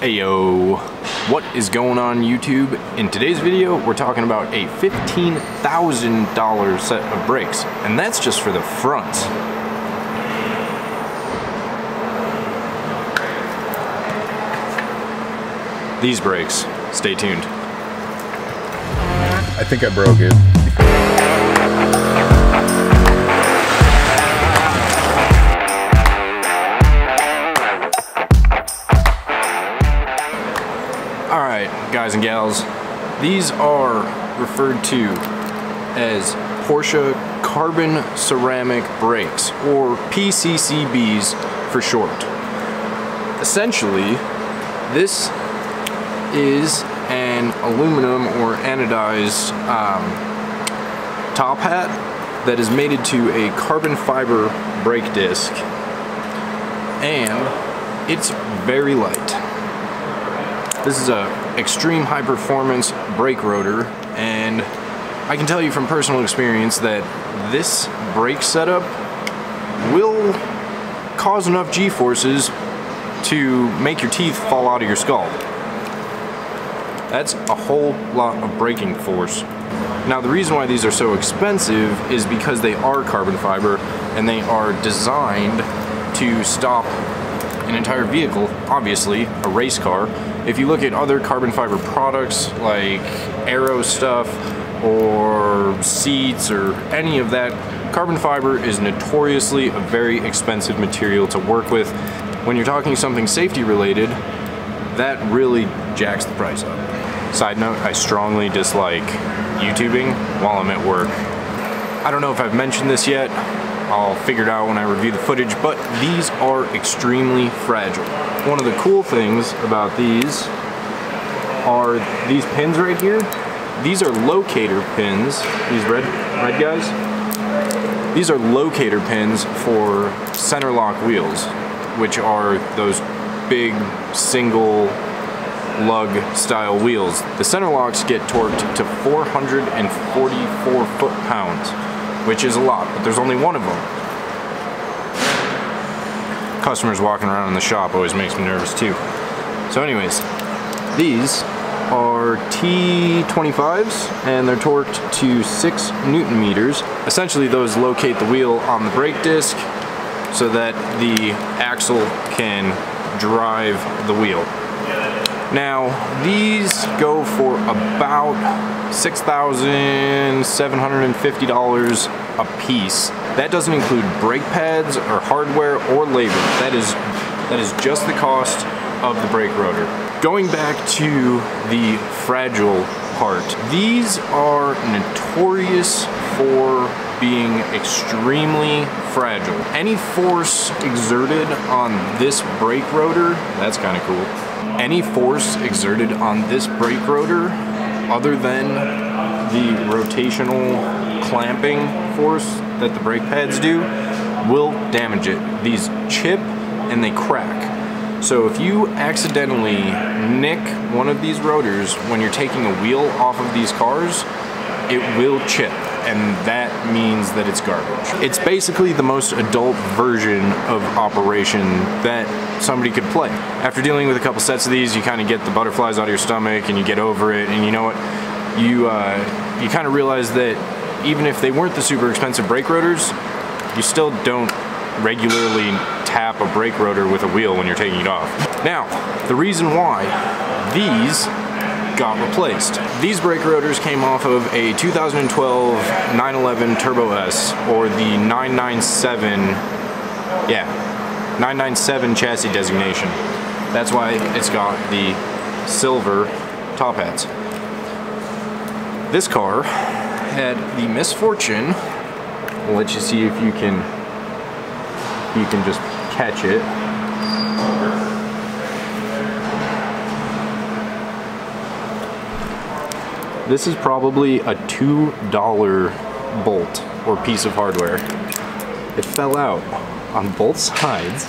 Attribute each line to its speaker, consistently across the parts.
Speaker 1: Ayo, what is going on YouTube? In today's video, we're talking about a $15,000 set of brakes, and that's just for the fronts. These brakes, stay tuned.
Speaker 2: I think I broke it.
Speaker 1: Guys and gals, these are referred to as Porsche Carbon Ceramic Brakes, or PCCBs for short. Essentially, this is an aluminum or anodized um, top hat that is mated to a carbon fiber brake disc and it's very light. This is a extreme high performance brake rotor and I can tell you from personal experience that this brake setup will cause enough g-forces to make your teeth fall out of your skull. That's a whole lot of braking force. Now the reason why these are so expensive is because they are carbon fiber and they are designed to stop an entire vehicle, obviously a race car. If you look at other carbon fiber products like aero stuff or seats or any of that, carbon fiber is notoriously a very expensive material to work with. When you're talking something safety related, that really jacks the price up. Side note, I strongly dislike YouTubing while I'm at work. I don't know if I've mentioned this yet, I'll figure it out when I review the footage, but these are extremely fragile. One of the cool things about these are these pins right here. These are locator pins, these red, red guys. These are locator pins for center lock wheels, which are those big single lug style wheels. The center locks get torqued to 444 foot-pounds which is a lot, but there's only one of them. Customers walking around in the shop always makes me nervous too. So anyways, these are T25s and they're torqued to 6 newton meters. Essentially those locate the wheel on the brake disc so that the axle can drive the wheel. Now, these go for about $6,750 a piece. That doesn't include brake pads or hardware or labor. That is, that is just the cost of the brake rotor. Going back to the fragile part, these are notorious for being extremely fragile. Any force exerted on this brake rotor, that's kind of cool any force exerted on this brake rotor other than the rotational clamping force that the brake pads do will damage it. These chip and they crack. So if you accidentally nick one of these rotors when you're taking a wheel off of these cars, it will chip and that means that it's garbage. It's basically the most adult version of Operation that somebody could play. After dealing with a couple sets of these, you kind of get the butterflies out of your stomach and you get over it, and you know what? You, uh, you kind of realize that even if they weren't the super expensive brake rotors, you still don't regularly tap a brake rotor with a wheel when you're taking it off. Now, the reason why these got replaced. These brake rotors came off of a 2012 911 Turbo S or the 997, yeah, 997 chassis designation. That's why it's got the silver top hats. This car had the misfortune, I'll let you see if you can, you can just catch it. This is probably a $2 bolt or piece of hardware. It fell out on both sides.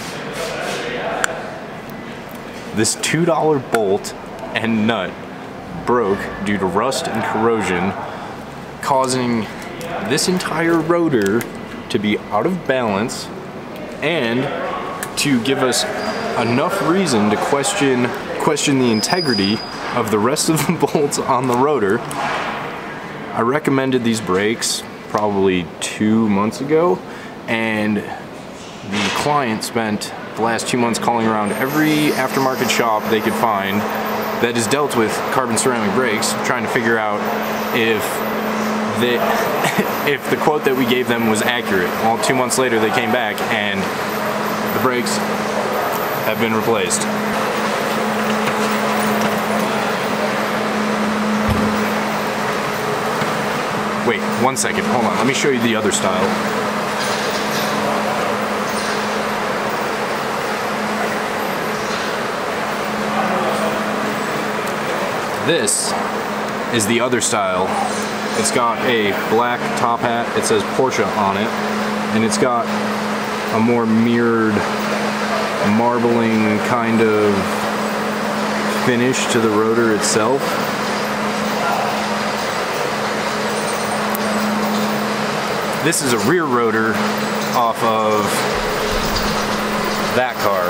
Speaker 1: This $2 bolt and nut broke due to rust and corrosion, causing this entire rotor to be out of balance and to give us enough reason to question question the integrity of the rest of the bolts on the rotor, I recommended these brakes probably two months ago and the client spent the last two months calling around every aftermarket shop they could find that has dealt with carbon ceramic brakes trying to figure out if the, if the quote that we gave them was accurate. Well, two months later they came back and the brakes have been replaced. Wait, one second, hold on, let me show you the other style. This is the other style. It's got a black top hat, it says Porsche on it, and it's got a more mirrored marbling kind of finish to the rotor itself. This is a rear rotor off of that car.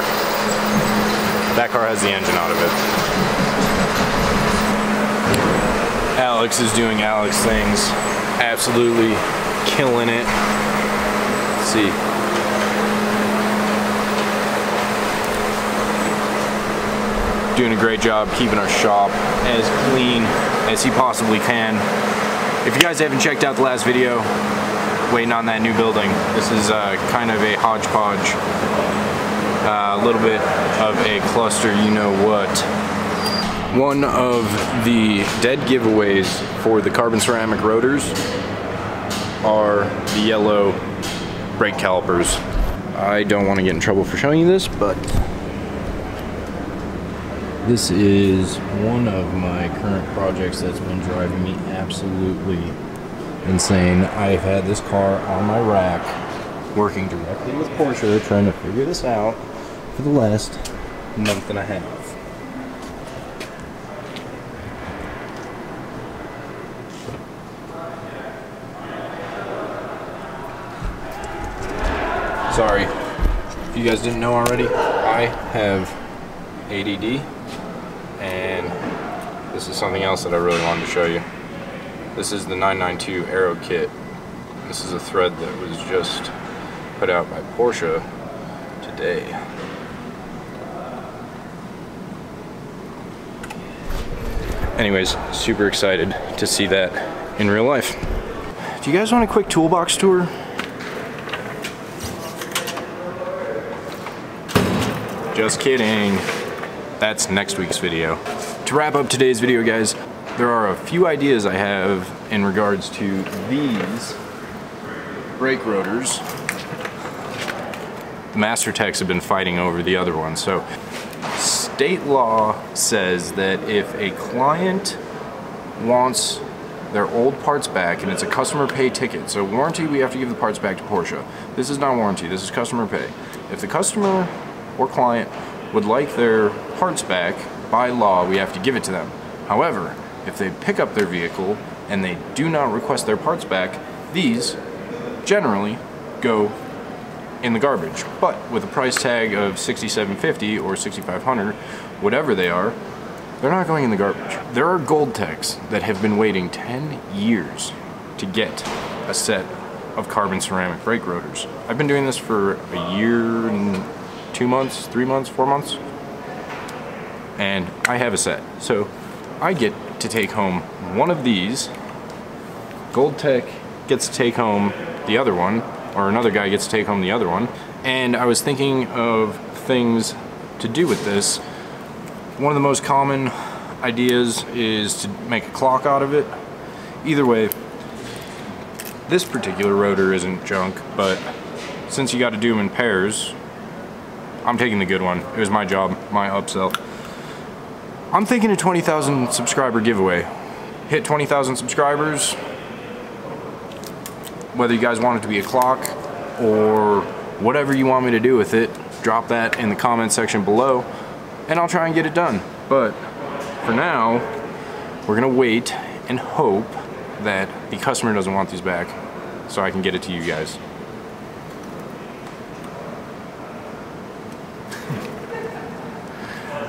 Speaker 1: That car has the engine out of it. Alex is doing Alex things. Absolutely killing it. Let's see. Doing a great job keeping our shop as clean as he possibly can. If you guys haven't checked out the last video, waiting on that new building. This is uh, kind of a hodgepodge, uh, a little bit of a cluster, you know what. One of the dead giveaways for the carbon ceramic rotors are the yellow brake calipers. I don't want to get in trouble for showing you this, but this is one of my current projects that's been driving me absolutely insane. I've had this car on my rack working directly with Porsche trying to figure this out for the last month and a half. Sorry, if you guys didn't know already, I have ADD and this is something else that I really wanted to show you. This is the 992 Aero kit. This is a thread that was just put out by Porsche today. Anyways, super excited to see that in real life. Do you guys want a quick toolbox tour? Just kidding. That's next week's video. To wrap up today's video, guys, there are a few ideas I have in regards to these brake rotors. The Master Techs have been fighting over the other one. So state law says that if a client wants their old parts back and it's a customer pay ticket, so warranty we have to give the parts back to Porsche. This is not warranty, this is customer pay. If the customer or client would like their parts back, by law we have to give it to them. However, if they pick up their vehicle and they do not request their parts back, these generally go in the garbage. But with a price tag of 6750 or 6500 whatever they are, they're not going in the garbage. There are Gold Techs that have been waiting 10 years to get a set of carbon ceramic brake rotors. I've been doing this for a year and two months, three months, four months, and I have a set. So I get to take home one of these. Gold Tech gets to take home the other one, or another guy gets to take home the other one. And I was thinking of things to do with this. One of the most common ideas is to make a clock out of it. Either way, this particular rotor isn't junk, but since you got to do them in pairs, I'm taking the good one. It was my job, my upsell. I'm thinking a 20,000 subscriber giveaway. Hit 20,000 subscribers, whether you guys want it to be a clock or whatever you want me to do with it, drop that in the comment section below and I'll try and get it done. But for now, we're gonna wait and hope that the customer doesn't want these back so I can get it to you guys.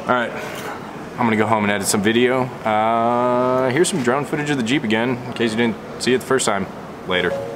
Speaker 1: All right, I'm gonna go home and edit some video. Uh, here's some drone footage of the Jeep again, in case you didn't see it the first time. Later.